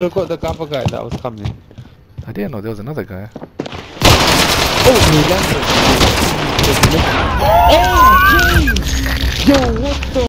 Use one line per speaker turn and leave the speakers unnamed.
Look at the cover guy that was coming.
I didn't know there was another guy.
Oh, he landed. Oh, James! Yo, what the?